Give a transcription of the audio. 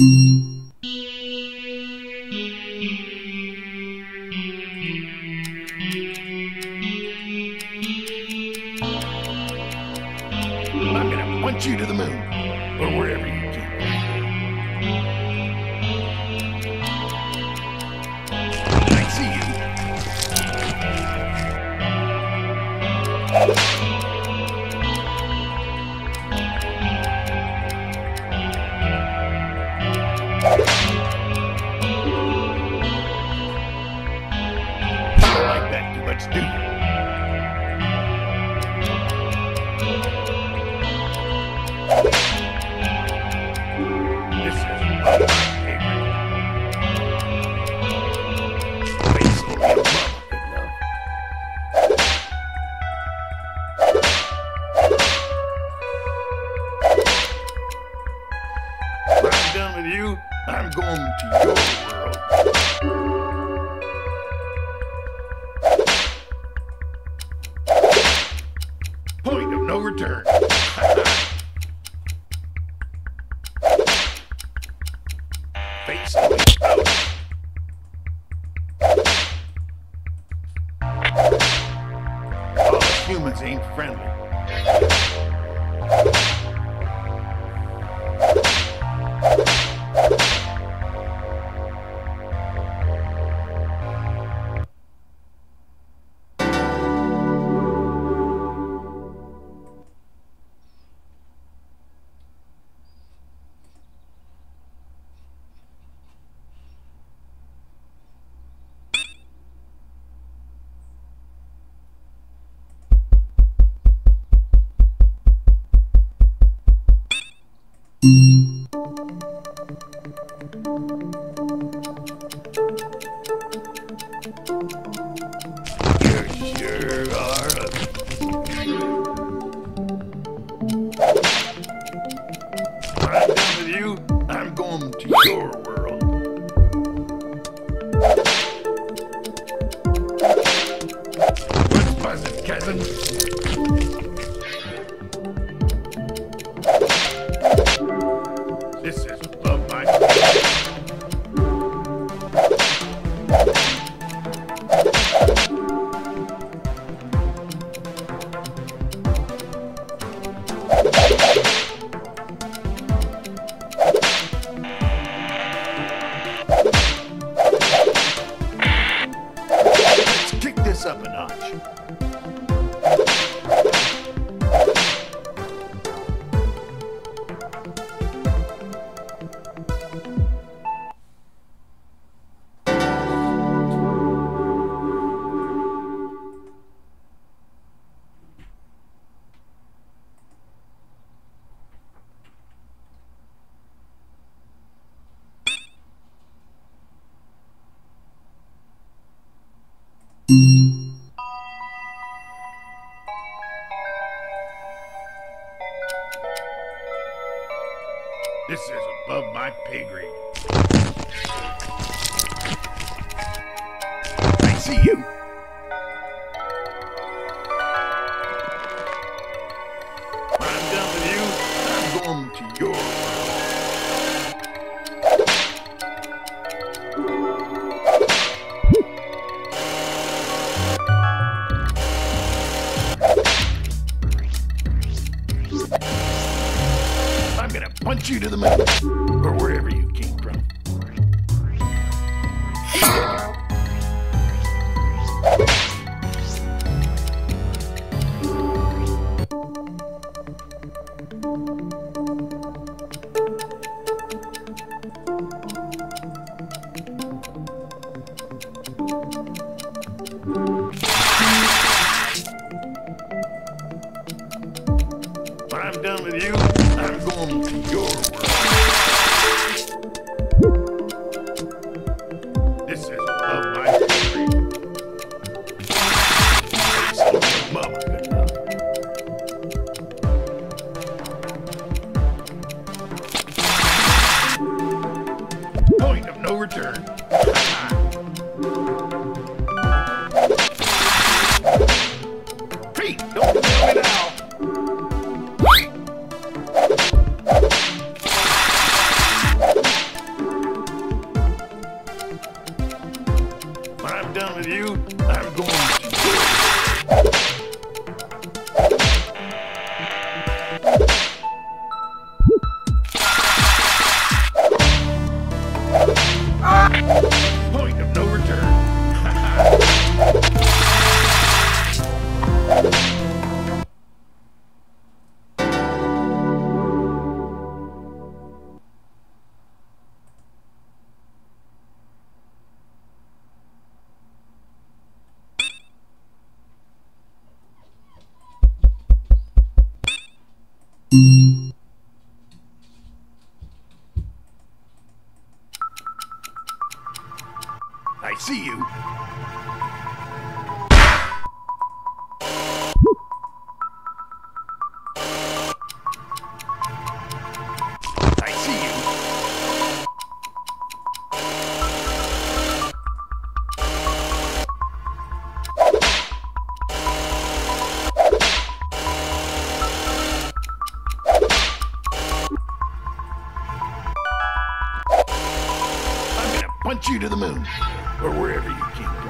I'm gonna punch you to the moon, or wherever you much, do you? This is Point of no return. Face out. All humans ain't friendly. Sure are. I'm with you, I'm going to your world. Thank mm -hmm. you. This is above my pay grade. I see you. Punch you to the moon, or wherever you came from. I'm done with you, I'm going to your I moon, or wherever you came from.